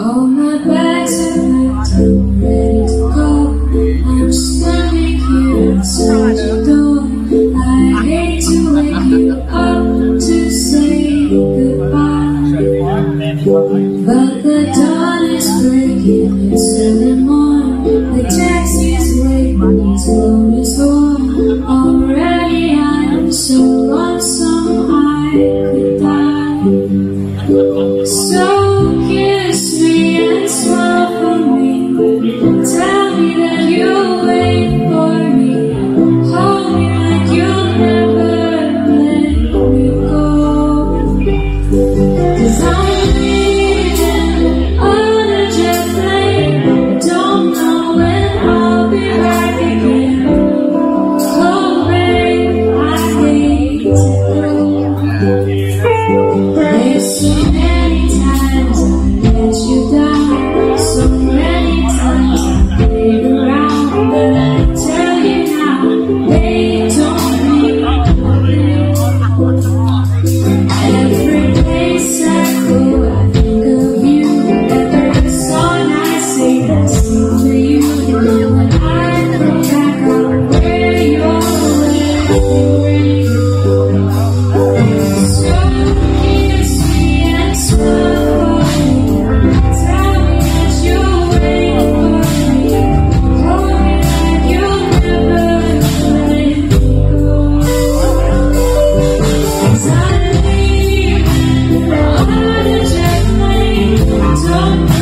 All my bags are packed and ready to go. I'm standing here outside your door. I hate to wake you up to say goodbye. But the dawn is breaking, it's early morning. The taxi's waiting, it's low as gone. Already I'm so lonesome I could die. So Oh.